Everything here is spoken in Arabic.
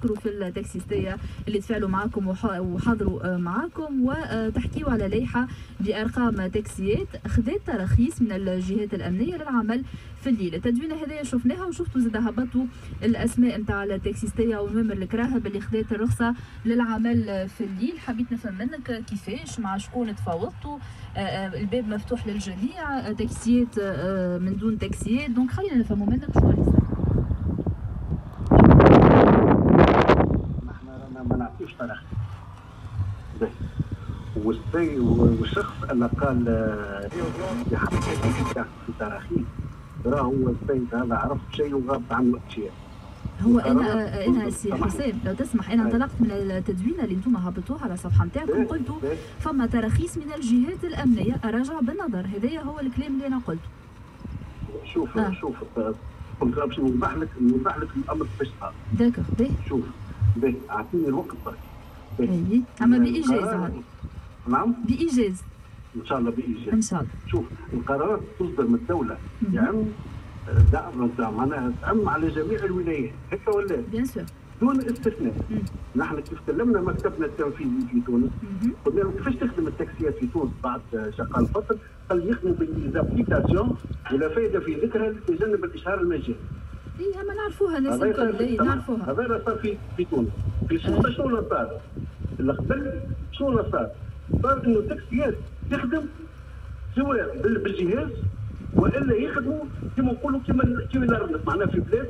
نشكروا في التاكسيستية اللي تفاعلوا معكم وحاضروا معاكم. وتحكيوا على لائحة بأرقام تاكسيات خذت تراخيص من الجهات الأمنية للعمل في الليل. التدوينه هذه شفناها وشفتوا زاد هبطوا الأسماء نتاع التاكسيستية ونوامر الكراهب اللي خذات الرخصة للعمل في الليل. حبيت نفهم منك كيفاش مع شكون تفاوضتوا؟ آه، آه، الباب مفتوح للجميع آه، تاكسيات من دون تاكسيات. donc خلينا نفهموا منك شنو ما نعطيوش تراخيص والشخص اللي قال في تراخيص راه هو السيد هذا عرف شيء وغاب عنه اشياء هو أنا أنا سي حسام لو تسمح أنا انطلقت من التدوينه اللي أنتم هبطوها على الصفحه نتاعكم قلتوا فما تراخيص من الجهات الأمنية. أراجع بالنظر. هذايا هو الكلام اللي أنا قلته. شوف آه. شوف كنت باش نوضح لك نوضح لك الأمر كيفاش صار باهي. شوف. باهي اعطيني الوقت برك إي اما بايجاز نعم؟ بايجاز إن شاء الله بايجاز إن شاء الله. شوف القرارات تصدر من الدولة. يعم دعم معناها تعم على جميع الولايات هكا ولا bien sûr. دون استثناء. نحن كيف كلمنا مكتبنا التنفيذي في تونس؟ قلنا لهم كيفاش تخدم التاكسيات في تونس بعد شقال الفصل؟ قال يخدموا بال application ولا فائده في ذكرها لتجنب الاشهار المجاني اي ما نعرفوها الناس الكل نعرفوها. هذا صار في في تونس. في السلطه شنو؟ صار؟ اللي قبل شنو صار؟ صار إنه التاكسيات تخدم سواء بالجهاز وإلا يخدموا كما نقولوا كما كما معناها في بلاد